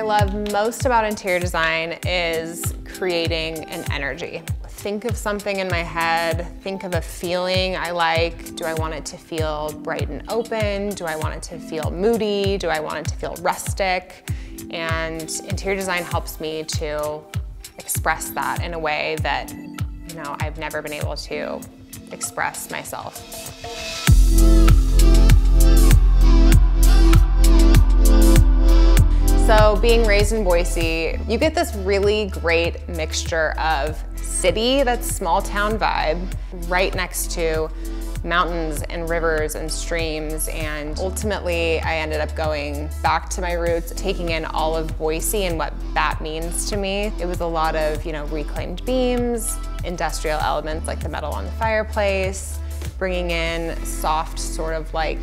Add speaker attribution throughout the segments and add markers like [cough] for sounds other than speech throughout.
Speaker 1: love most about interior design is creating an energy. Think of something in my head, think of a feeling I like. Do I want it to feel bright and open? Do I want it to feel moody? Do I want it to feel rustic? And interior design helps me to express that in a way that, you know, I've never been able to express myself. Being raised in Boise, you get this really great mixture of city, that's small town vibe, right next to mountains and rivers and streams and ultimately I ended up going back to my roots, taking in all of Boise and what that means to me. It was a lot of, you know, reclaimed beams, industrial elements like the metal on the fireplace, bringing in soft sort of like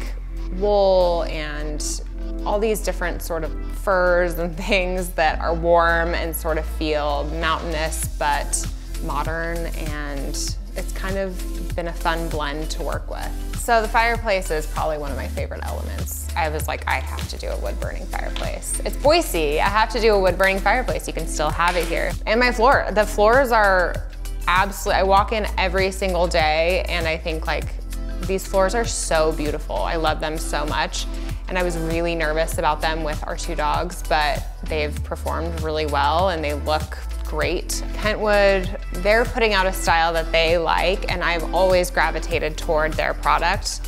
Speaker 1: wool and all these different sort of furs and [laughs] things that are warm and sort of feel mountainous but modern and it's kind of been a fun blend to work with. So the fireplace is probably one of my favorite elements. I was like, I have to do a wood burning fireplace. It's Boise, I have to do a wood burning fireplace. You can still have it here. And my floor, the floors are absolutely, I walk in every single day and I think like, these floors are so beautiful. I love them so much. And I was really nervous about them with our two dogs, but they've performed really well and they look great. Kentwood, they're putting out a style that they like and I've always gravitated toward their product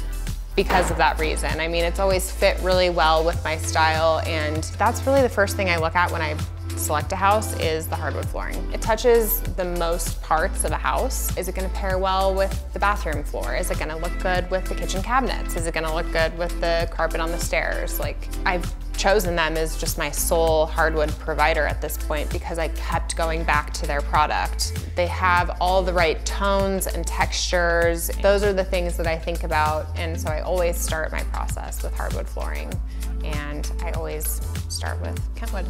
Speaker 1: because of that reason. I mean, it's always fit really well with my style and that's really the first thing I look at when I select a house is the hardwood flooring. It touches the most parts of a house. Is it gonna pair well with the bathroom floor? Is it gonna look good with the kitchen cabinets? Is it gonna look good with the carpet on the stairs? Like, I've chosen them as just my sole hardwood provider at this point because I kept going back to their product. They have all the right tones and textures. Those are the things that I think about and so I always start my process with hardwood flooring and I always start with Kentwood.